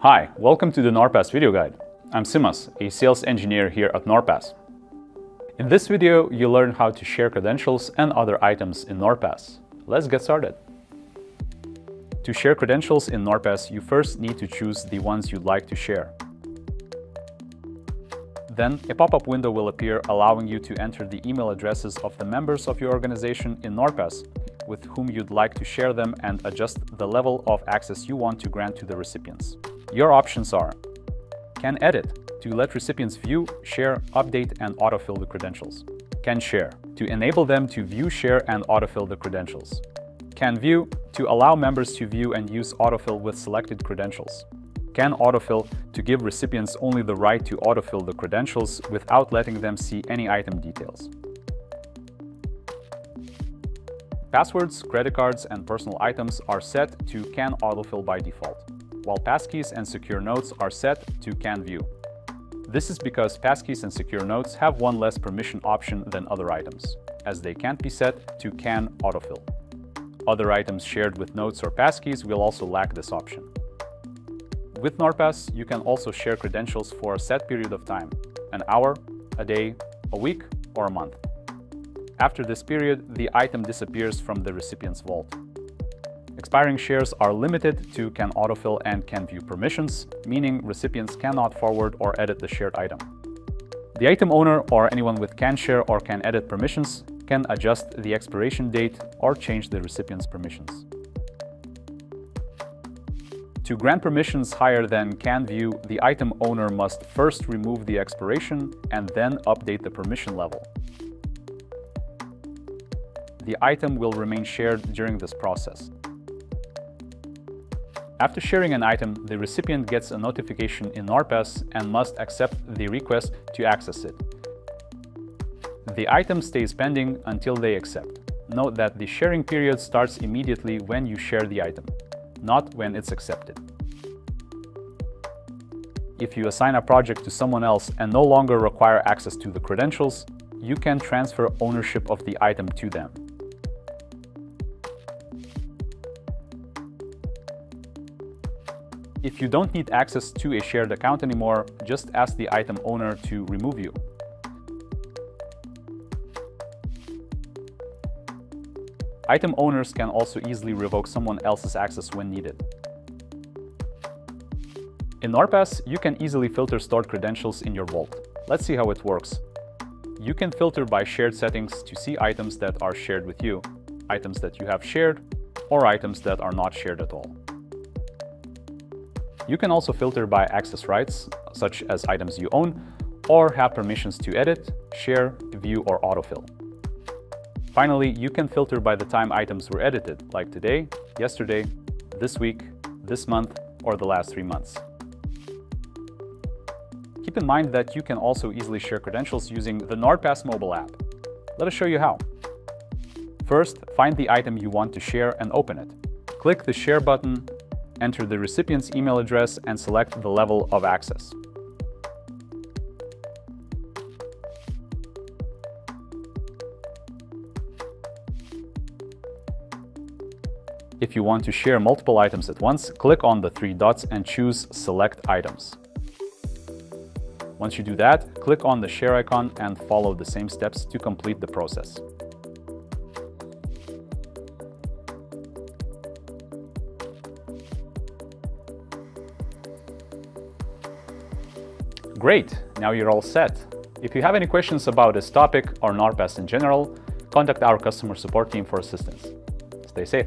Hi, welcome to the NordPass video guide. I'm Simas, a sales engineer here at NordPass. In this video, you'll learn how to share credentials and other items in NordPass. Let's get started. To share credentials in NordPass, you first need to choose the ones you'd like to share. Then a pop-up window will appear allowing you to enter the email addresses of the members of your organization in NordPass with whom you'd like to share them and adjust the level of access you want to grant to the recipients. Your options are Can Edit, to let recipients view, share, update, and autofill the credentials. Can Share, to enable them to view, share, and autofill the credentials. Can View, to allow members to view and use autofill with selected credentials. Can Autofill, to give recipients only the right to autofill the credentials without letting them see any item details. Passwords, credit cards, and personal items are set to Can Autofill by default, while passkeys and secure notes are set to Can View. This is because passkeys and secure notes have one less permission option than other items, as they can't be set to Can Autofill. Other items shared with notes or passkeys will also lack this option. With NordPass, you can also share credentials for a set period of time, an hour, a day, a week, or a month. After this period, the item disappears from the recipient's vault. Expiring shares are limited to can autofill and can view permissions, meaning recipients cannot forward or edit the shared item. The item owner or anyone with can share or can edit permissions can adjust the expiration date or change the recipient's permissions. To grant permissions higher than can view, the item owner must first remove the expiration and then update the permission level the item will remain shared during this process. After sharing an item, the recipient gets a notification in NordPass and must accept the request to access it. The item stays pending until they accept. Note that the sharing period starts immediately when you share the item, not when it's accepted. If you assign a project to someone else and no longer require access to the credentials, you can transfer ownership of the item to them. If you don't need access to a shared account anymore, just ask the item owner to remove you. Item owners can also easily revoke someone else's access when needed. In NordPass, you can easily filter stored credentials in your vault. Let's see how it works. You can filter by shared settings to see items that are shared with you, items that you have shared, or items that are not shared at all. You can also filter by access rights, such as items you own, or have permissions to edit, share, view, or autofill. Finally, you can filter by the time items were edited, like today, yesterday, this week, this month, or the last three months. Keep in mind that you can also easily share credentials using the NordPass mobile app. Let us show you how. First, find the item you want to share and open it. Click the Share button enter the recipient's email address and select the level of access. If you want to share multiple items at once, click on the three dots and choose Select Items. Once you do that, click on the share icon and follow the same steps to complete the process. Great, now you're all set. If you have any questions about this topic or NordPass in general, contact our customer support team for assistance. Stay safe.